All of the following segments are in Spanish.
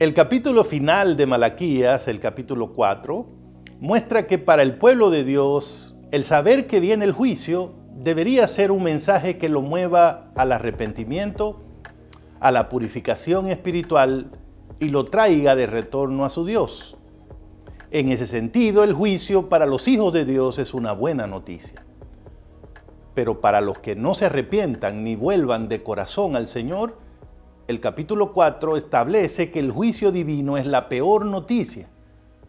El capítulo final de Malaquías, el capítulo 4, muestra que para el pueblo de Dios el saber que viene el juicio debería ser un mensaje que lo mueva al arrepentimiento, a la purificación espiritual y lo traiga de retorno a su Dios. En ese sentido, el juicio para los hijos de Dios es una buena noticia. Pero para los que no se arrepientan ni vuelvan de corazón al Señor, el capítulo 4 establece que el juicio divino es la peor noticia,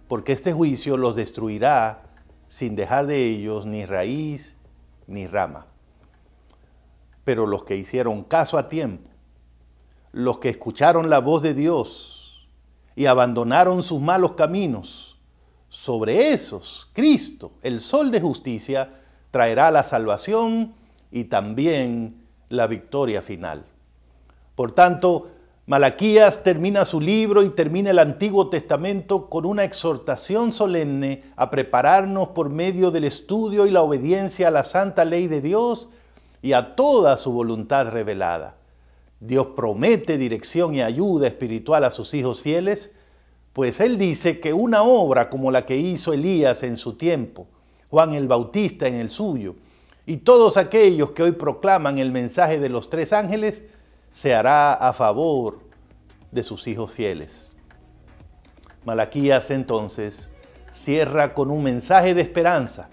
porque este juicio los destruirá sin dejar de ellos ni raíz ni rama. Pero los que hicieron caso a tiempo, los que escucharon la voz de Dios y abandonaron sus malos caminos, sobre esos Cristo, el sol de justicia, traerá la salvación y también la victoria final. Por tanto, Malaquías termina su libro y termina el Antiguo Testamento con una exhortación solemne a prepararnos por medio del estudio y la obediencia a la santa ley de Dios y a toda su voluntad revelada. Dios promete dirección y ayuda espiritual a sus hijos fieles, pues Él dice que una obra como la que hizo Elías en su tiempo, Juan el Bautista en el suyo, y todos aquellos que hoy proclaman el mensaje de los tres ángeles, se hará a favor de sus hijos fieles. Malaquías entonces cierra con un mensaje de esperanza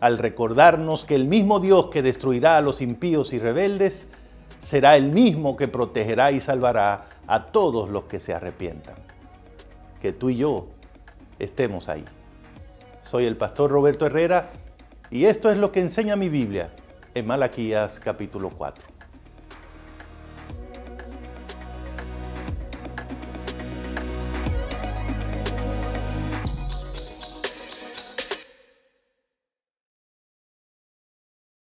al recordarnos que el mismo Dios que destruirá a los impíos y rebeldes será el mismo que protegerá y salvará a todos los que se arrepientan. Que tú y yo estemos ahí. Soy el pastor Roberto Herrera y esto es lo que enseña mi Biblia en Malaquías capítulo 4.